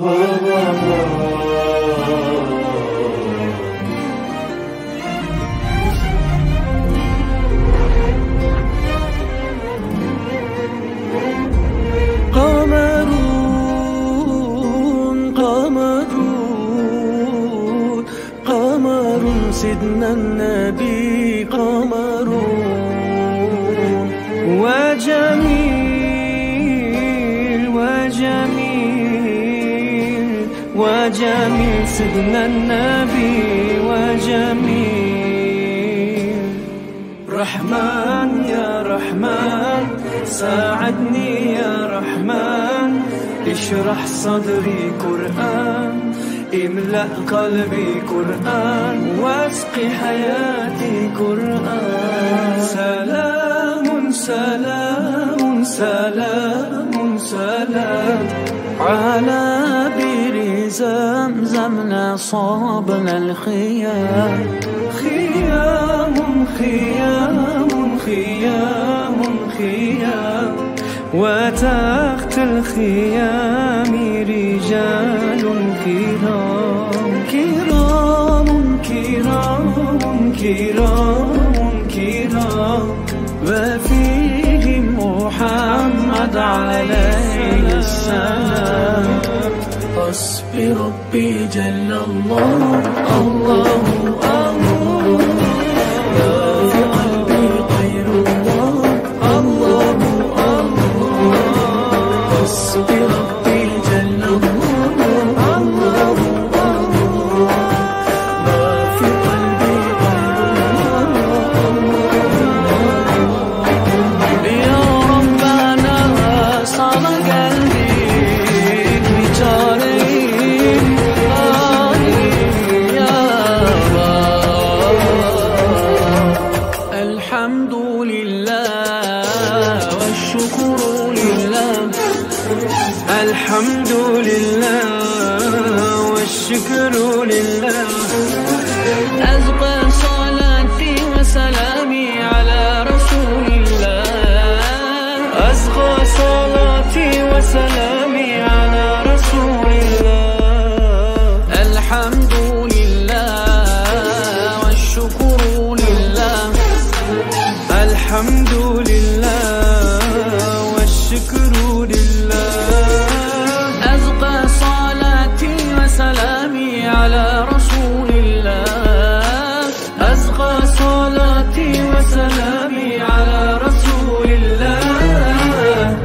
قمرون قمرون قمر سيدنا النبي قمرون. وجميل وجميل سيدنا النبي وجميل. رحمن يا رحمن ساعدني يا رحمن. اشرح صدري قرآن املأ قلبي قرآن واسقي حياتي قرآن. سلام سلام سلام سلام. على بير زمزم صابنا الخيام خيام خيام خيام خيام. وتحت الخيام رجال كرام. كرام كرام كرام كرام. وفيهم محمد عليه السلام. حسبي ربي جل الله. الله الله. لله والشكر لله الحمد لله والشكر لله. أزقى صلاتي وسلامي على رسول الله. أزقى صلاتي وسلامي وسلامي على رسول الله.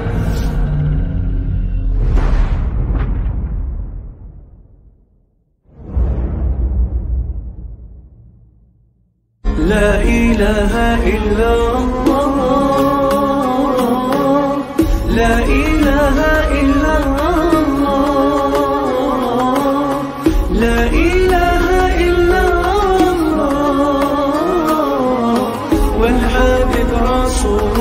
لا إله إلا الله. soul.